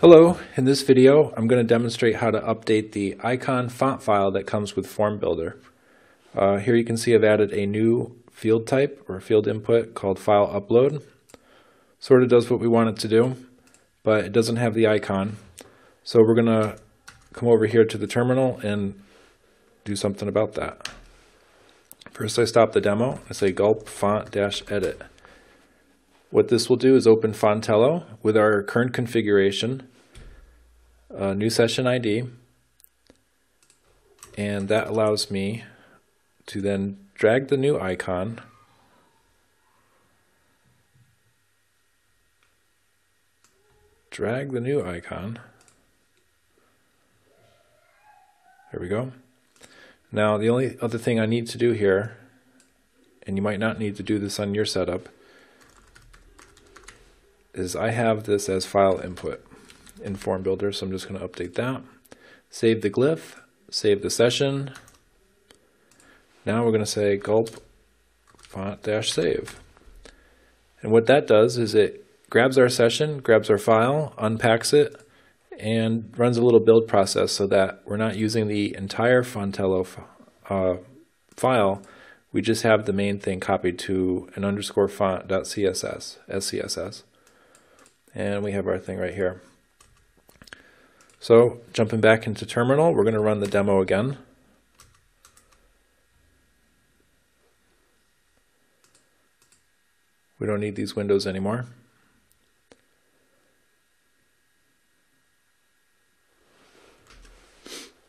Hello, in this video I'm going to demonstrate how to update the icon font file that comes with formBuilder. Uh, here you can see I've added a new field type or field input called file upload. Sort of does what we want it to do, but it doesn't have the icon. So we're going to come over here to the terminal and do something about that. First I stop the demo, I say gulp font dash edit. What this will do is open Fontello with our current configuration, new session ID, and that allows me to then drag the new icon drag the new icon. There we go. Now the only other thing I need to do here, and you might not need to do this on your setup, is I have this as file input in formBuilder, so I'm just going to update that. Save the glyph, save the session. Now we're going to say gulp font dash save. And what that does is it grabs our session, grabs our file, unpacks it, and runs a little build process so that we're not using the entire Fontello uh, file. We just have the main thing copied to an underscore font.css, SCSS. And we have our thing right here. So jumping back into terminal, we're going to run the demo again. We don't need these windows anymore.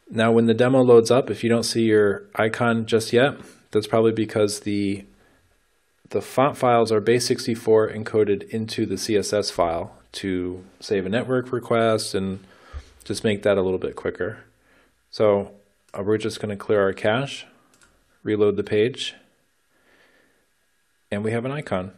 Now when the demo loads up, if you don't see your icon just yet, that's probably because the the font files are base64 encoded into the CSS file to save a network request and just make that a little bit quicker. So uh, we're just going to clear our cache, reload the page, and we have an icon.